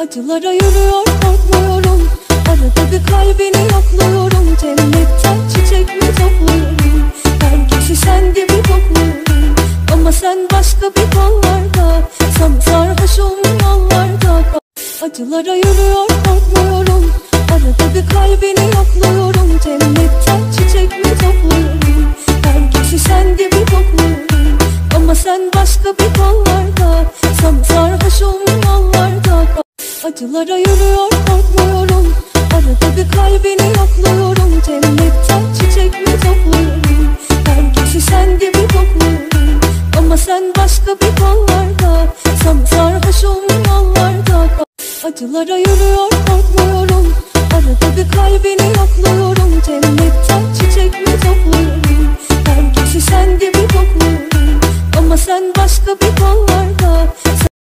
Acılara yürüyor korkmuyorum Arada bir kalbini yokluyorum. Cennetten çiçek mi topluyorum? Herkesi sen gibi kokluyorum Ama sen başka bir kollarda. Sana sarhoşum yollarda Acılara yürüyor korkmuyorum Arada bir kalbini yokluyorum. Cennetten çiçek mi topluyorum? Herkesi sen gibi kokluyorum Ama sen başka bir kollarda Acılara yürüyor korkmuyorum. Arada bir kalbini yokluyorum. Cennetten çiçek mi topluyorum? Herkesi sen gibi kokluyorum Ama sen başka bir kollarda. Sana sarhoşum yollarda. Acılara yürüyor korkmuyorum. Arada bir kalbini yokluyorum. Cennetten çiçek mi topluyorum? Herkesi sen gibi kokluyorum Ama sen başka bir kollarda